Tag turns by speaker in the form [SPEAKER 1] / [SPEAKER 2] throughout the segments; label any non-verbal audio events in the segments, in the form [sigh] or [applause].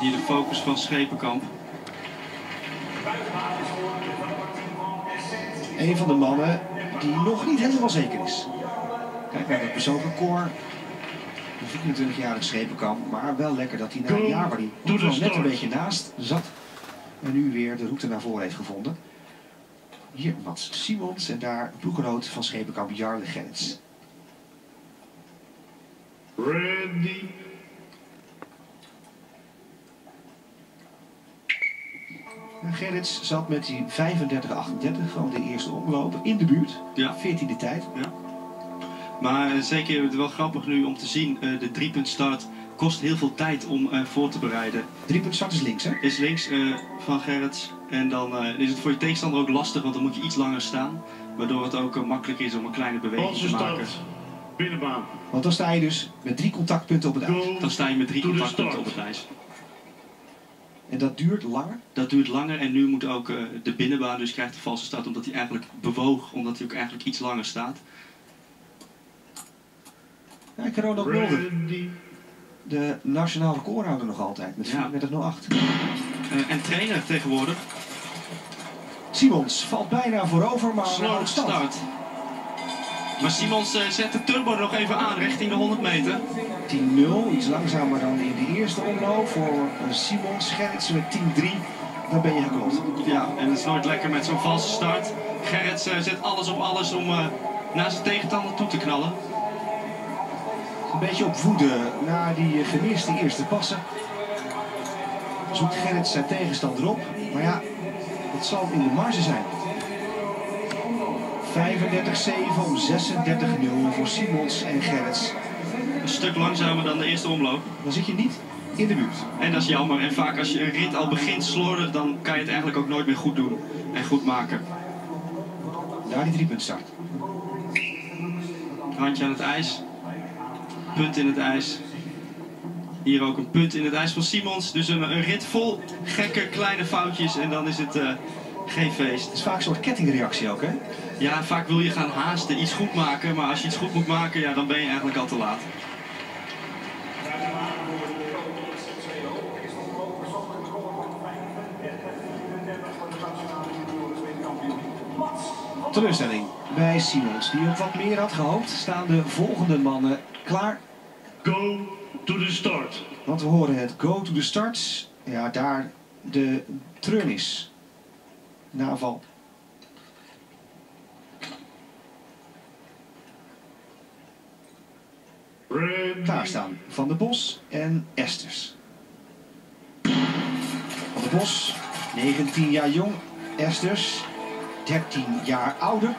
[SPEAKER 1] Hier de focus van Schepenkamp.
[SPEAKER 2] Een van de mannen die nog niet helemaal zeker is. Kijk naar het persoonlijk record. De 24-jarige Schepenkamp. Maar wel lekker dat hij na een jaar waar hij
[SPEAKER 3] de
[SPEAKER 2] wel net een beetje naast zat. En nu weer de route naar voren heeft gevonden. Hier Mats Simons en daar ploeggenoot van Schepenkamp Jarle Gerrits.
[SPEAKER 3] Ready.
[SPEAKER 2] Gerrits zat met die 35-38 van de eerste omloop in de buurt.
[SPEAKER 1] Ja.
[SPEAKER 2] 14e tijd.
[SPEAKER 1] Maar eh, zeker het wel grappig nu om te zien, eh, de driepunt start kost heel veel tijd om eh, voor te bereiden.
[SPEAKER 2] Drie punt start is links, hè?
[SPEAKER 1] Is links eh, van Gerrits. En dan eh, is het voor je tegenstander ook lastig, want dan moet je iets langer staan. Waardoor het ook makkelijk is om een kleine beweging
[SPEAKER 3] Onze
[SPEAKER 1] te maken.
[SPEAKER 3] start. Binnenbaan.
[SPEAKER 2] Want dan sta je dus met drie contactpunten op het ijs.
[SPEAKER 1] Dan sta je met drie contactpunten op het ijs.
[SPEAKER 2] En dat duurt langer.
[SPEAKER 1] Dat duurt langer en nu moet ook eh, de binnenbaan dus krijgt de valse start omdat hij eigenlijk bewoog, omdat hij ook eigenlijk iets langer staat.
[SPEAKER 2] Kijk, Ronald Mulder.
[SPEAKER 3] Ready.
[SPEAKER 2] De nationale recordhouder nog altijd. Met
[SPEAKER 1] Ja.
[SPEAKER 2] 34-08.
[SPEAKER 1] Eh, en trainer tegenwoordig,
[SPEAKER 2] Simons valt bijna voorover, maar
[SPEAKER 1] slow start. Maar Simons eh, zet de turbo nog even aan richting de 100 meter.
[SPEAKER 2] 10-0, iets langzamer dan in de eerste omloop. Voor eh, Simons Gerrits met 10-3. Dan ben je geklopt.
[SPEAKER 1] Ja, en het is nooit lekker met zo'n valse start. Gerrits eh, zet alles op alles om eh, naar zijn tegenstander toe te knallen.
[SPEAKER 2] Een beetje op woede na die gemiste eerste passen. Zoekt Gerrits zijn tegenstander op. Maar ja, het zal in de marge zijn. 35-7 om 36-0 voor Simons en Gerrits.
[SPEAKER 1] Een stuk langzamer dan de eerste omloop.
[SPEAKER 2] Dan zit je niet in de buurt.
[SPEAKER 1] En dat is jammer. En vaak als je een rit al begint slordig, dan kan je het eigenlijk ook nooit meer goed doen en goed maken.
[SPEAKER 2] Daar die driepuntstart.
[SPEAKER 1] Handje aan het ijs. Punt in het ijs. Hier ook een punt in het ijs van Simons. Dus een, een rit vol gekke kleine foutjes en dan is het eh, geen feest.
[SPEAKER 2] Het is vaak een soort kettingreactie ook, hè?
[SPEAKER 1] Ja, vaak wil je gaan haasten, iets goed maken. Maar als je iets goed moet maken, ja, dan ben je eigenlijk al te laat.
[SPEAKER 2] Teleurstelling bij Simons, die op wat meer had gehoopt, staan de volgende mannen klaar.
[SPEAKER 3] Go to the start.
[SPEAKER 2] Want we horen het go to the start. Ja, daar de treurnis. Naval. Klaarstaan. Van de Bos en Esters. Van de Bos, 19 jaar jong. Esters, 13 jaar ouder.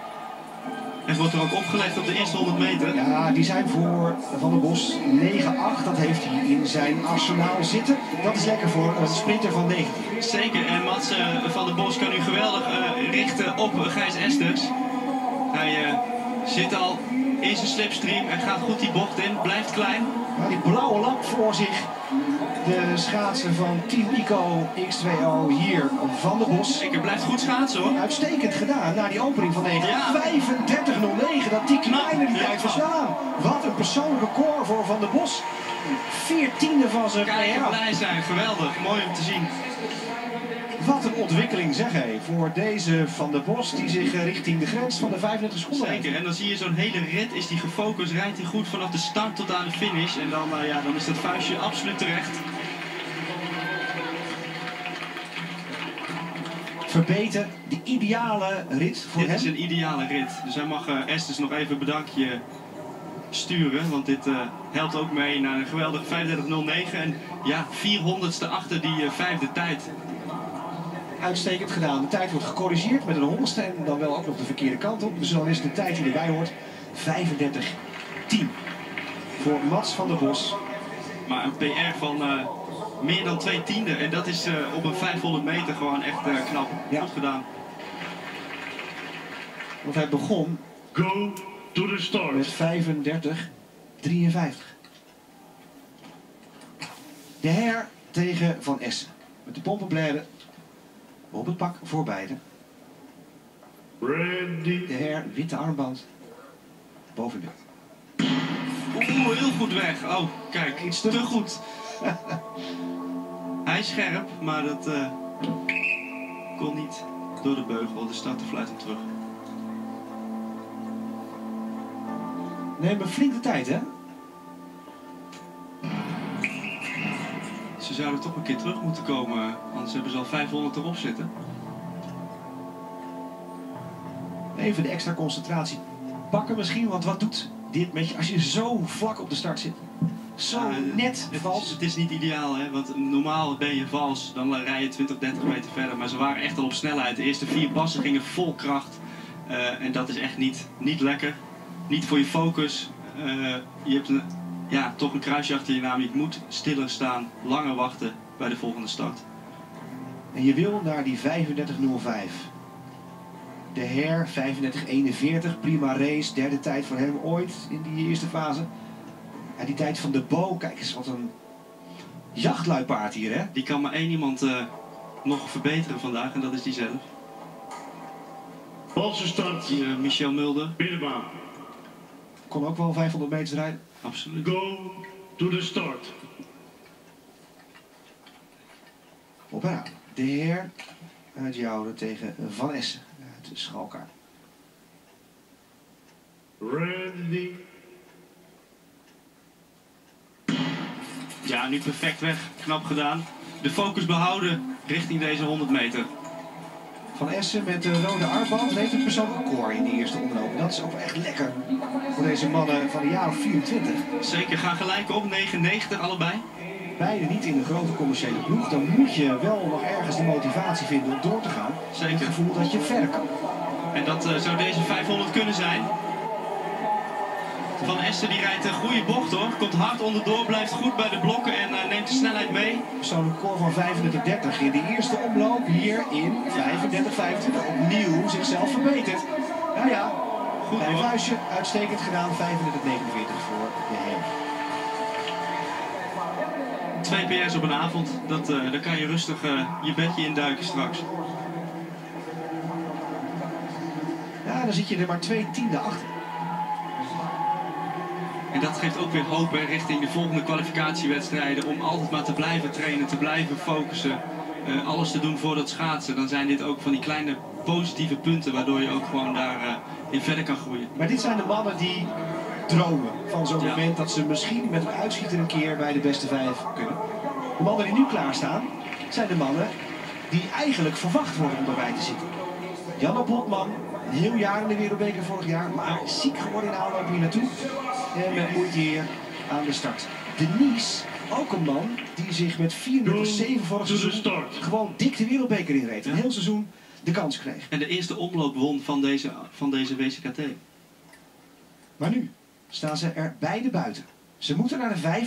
[SPEAKER 1] En wordt er ook opgelegd op de eerste 100 meter.
[SPEAKER 2] Ja, die zijn voor Van der Bos 9-8. Dat heeft hij in zijn arsenaal zitten. Dat is lekker voor een sprinter van 19.
[SPEAKER 1] Zeker, en Mats eh, van der Bos kan nu geweldig eh, richten op Gijs Esters. Hij eh, zit al in zijn slipstream en gaat goed die bocht in, blijft klein.
[SPEAKER 2] Maar die blauwe lamp voor zich. De schaatsen van Team Ico X2O hier Van der Bos.
[SPEAKER 1] Zeker, blijft goed schaatsen hoor.
[SPEAKER 2] Uitstekend gedaan na die opening van 9.
[SPEAKER 1] Ja.
[SPEAKER 2] 35-09, dat die kleine die tijd verslaan. Wat een persoonlijk record voor Van der Bos. 14e van zijn
[SPEAKER 1] Kijken,
[SPEAKER 2] PR.
[SPEAKER 1] blij zijn, geweldig, mooi om te zien.
[SPEAKER 2] Wat een ontwikkeling zeg hé, voor deze Van der Bos die zich eh, richting de grens van de 35 seconden.
[SPEAKER 1] Zeker, en dan zie je zo'n hele rit, is die gefocust, rijdt hij goed vanaf de start tot aan de finish. En dan, eh, ja, dan is dat vuistje absoluut terecht.
[SPEAKER 2] Verbeten, de ideale rit voor
[SPEAKER 1] Dit
[SPEAKER 2] hem.
[SPEAKER 1] is een ideale rit. Dus hij mag eh Estes nog even een bedankje sturen. Want dit eh, helpt ook mee naar een geweldig 35.09. En ja, 400ste achter die eh, vijfde tijd.
[SPEAKER 2] Uitstekend gedaan. De tijd wordt gecorrigeerd met een honderdste en dan wel ook nog de verkeerde kant op. Dus dan is de tijd die erbij hoort 35-10 voor Mats van der Bos.
[SPEAKER 1] Maar een PR van meer dan twee tiende. En dat is eh, op een 500 meter gewoon echt eh, knap.
[SPEAKER 2] Ja.
[SPEAKER 1] Goed gedaan.
[SPEAKER 2] Want hij begon
[SPEAKER 3] Go to the start.
[SPEAKER 2] met 35-53. De her tegen Van Essen. Met de pompenbladen op het pak voor beiden.
[SPEAKER 3] Ready.
[SPEAKER 2] De her, witte armband, boven beeld.
[SPEAKER 1] Oeh, heel goed weg. Oh, kijk, iets te goed. [laughs] Hij is scherp, maar dat eh, kon niet door de beugel. De starter fluit hem terug.
[SPEAKER 2] Neem een flinke tijd, hè?
[SPEAKER 1] Ze zouden toch een keer terug moeten komen, anders hebben ze al 500 erop zitten.
[SPEAKER 2] Even de extra concentratie pakken misschien, want wat doet dit met je als je zo vlak op de start zit? Zo
[SPEAKER 1] Ja,
[SPEAKER 2] net
[SPEAKER 1] het
[SPEAKER 2] vals.
[SPEAKER 1] Is, het is niet ideaal, hè? want normaal ben je vals, dan rij je 20, 30 meter verder. Maar ze waren echt al op snelheid. De eerste vier passen gingen vol kracht. Eh, en dat is echt niet, niet lekker. Niet voor je focus. Eh, je hebt een, ja, toch een kruisje achter je naam. Je moet stiller staan, langer wachten bij de volgende start.
[SPEAKER 2] En je wil naar die 35.05. De Her 35.41, prima race, derde tijd voor hem ooit in die eerste fase. En die tijd van de Bo, kijk eens wat een jachtluipaard hier hè.
[SPEAKER 1] Die kan maar één iemand eh, nog verbeteren vandaag en dat is die zelf.
[SPEAKER 3] Valse start.
[SPEAKER 1] Die, eh, Michel Mulder.
[SPEAKER 3] Binnenbaan.
[SPEAKER 2] Kon ook wel 500 meter rijden.
[SPEAKER 1] Absoluut.
[SPEAKER 3] Go to the start.
[SPEAKER 2] Op en aan. De Heer uit Jouden tegen Van Essen uit Schalkaar.
[SPEAKER 3] Ready.
[SPEAKER 1] Ja, nu perfect weg. Knap gedaan. De focus behouden richting deze 100 meter.
[SPEAKER 2] Van Essen met de rode armband heeft een persoonlijk record in de eerste omloop. Dat is ook echt lekker voor deze mannen van de jaar of 24.
[SPEAKER 1] Zeker, gaan gelijk op. 99 allebei.
[SPEAKER 2] Beide niet in de grote commerciële ploeg. Dan moet je wel nog ergens de motivatie vinden om door te gaan.
[SPEAKER 1] Zeker.
[SPEAKER 2] Het gevoel dat je verder kan.
[SPEAKER 1] En dat eh, zou deze 500 kunnen zijn. Van Essen die rijdt een goede bocht hoor. Komt hard onderdoor, blijft goed bij de blokken en eh, neemt de snelheid mee.
[SPEAKER 2] Persoonlijk record van 35-30 in de eerste omloop. Hier in 35-25 opnieuw zichzelf verbeterd. Nou ja,
[SPEAKER 1] Goed
[SPEAKER 2] vuistje, uitstekend gedaan. 35-49 voor de Heer.
[SPEAKER 1] 2 PS op een avond. Dat, eh daar kan je rustig eh, je bedje in duiken straks.
[SPEAKER 2] Ja, dan zit je er maar twee tienden achter.
[SPEAKER 1] En dat geeft ook weer hoop hè, richting de volgende kwalificatiewedstrijden. Om altijd maar te blijven trainen, te blijven focussen. eh, alles te doen voor dat schaatsen. Dan zijn dit ook van die kleine positieve punten waardoor je ook gewoon daar eh, in verder kan groeien.
[SPEAKER 2] Maar dit zijn de mannen die dromen van zo'n
[SPEAKER 1] Ja.
[SPEAKER 2] moment dat ze misschien met een uitschieter een keer bij de beste vijf kunnen. De mannen die nu klaarstaan zijn de mannen die eigenlijk verwacht worden om erbij te zitten. Janne Botman, heel jaar in de Wereldbeker vorig jaar, maar ziek geworden in de aanloop hier naartoe. En met moeite hier aan de start. Denise, ook een man die zich met 34-7 vorig seizoen
[SPEAKER 3] start.
[SPEAKER 2] gewoon dik de Wereldbeker inreed. Een heel seizoen de kans kreeg.
[SPEAKER 1] En de eerste omloop won van deze, van deze WCKT.
[SPEAKER 2] Maar nu staan ze er beide buiten. Ze moeten naar de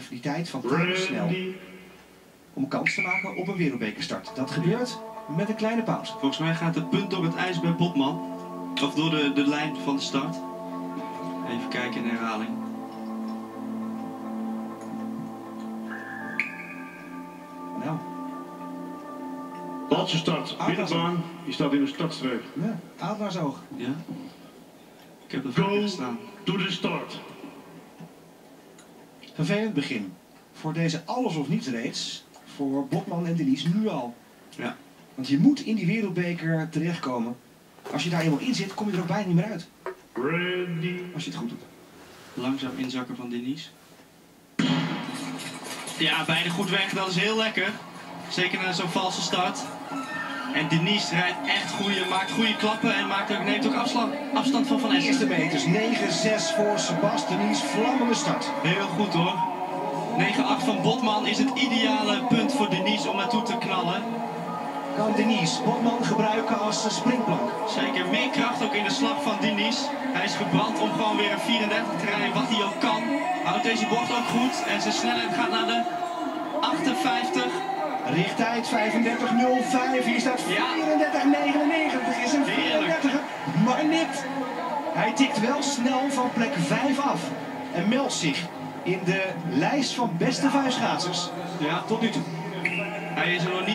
[SPEAKER 2] 35.05, die tijd van Tamer Snel, om kans te maken op een wereldbekerstart. Dat gebeurt met een kleine pauze.
[SPEAKER 1] Volgens mij gaat het punt door het ijs bij Botman. Of door de, de lijn van de start. Even kijken in herhaling.
[SPEAKER 2] Nou,
[SPEAKER 3] Valse start. Binnenbaan. Je staat in de startstreep.
[SPEAKER 2] ja, adelaarsoog.
[SPEAKER 1] Ja? Ik heb er vaker
[SPEAKER 3] Go
[SPEAKER 1] gestaan.
[SPEAKER 3] to the start.
[SPEAKER 2] Vervelend begin. Voor deze alles of niets race, voor Botman en Denise nu al.
[SPEAKER 1] Ja.
[SPEAKER 2] Want je moet in die wereldbeker terechtkomen. Als je daar eenmaal in zit, kom je er ook bijna niet meer uit.
[SPEAKER 3] Ready.
[SPEAKER 2] Als je het goed doet.
[SPEAKER 1] Langzaam inzakken van Denise. Ja, beide goed weg. Dat is heel lekker. Zeker na zo'n valse start. En Denise rijdt echt goede, maakt goede klappen en maakt ook, neemt ook afstand, afstand van Van
[SPEAKER 2] Eerste
[SPEAKER 1] Essen.
[SPEAKER 2] meters 9-6 voor Sebas Denise. Vlammende start.
[SPEAKER 1] Heel goed hoor. 9-8 van Botman is het ideale punt voor Denise om naartoe te knallen.
[SPEAKER 2] Kan Denise Botman gebruiken als springplank.
[SPEAKER 1] Zeker meer kracht ook in de slag van Denise. Hij is gebrand om gewoon weer een 34 te rijden, wat hij ook kan. Houdt deze bocht ook goed en zijn snelheid gaat naar de 58.
[SPEAKER 2] Richttijd 35.05. Hier staat 34.99. Is een
[SPEAKER 1] Heerlijk.
[SPEAKER 2] 34. Maar niet. Hij tikt wel snel van plek 5 af. En meldt zich in de lijst van beste vijfschaatsers
[SPEAKER 1] Ja,
[SPEAKER 2] tot nu toe.
[SPEAKER 1] hij is er nog niet.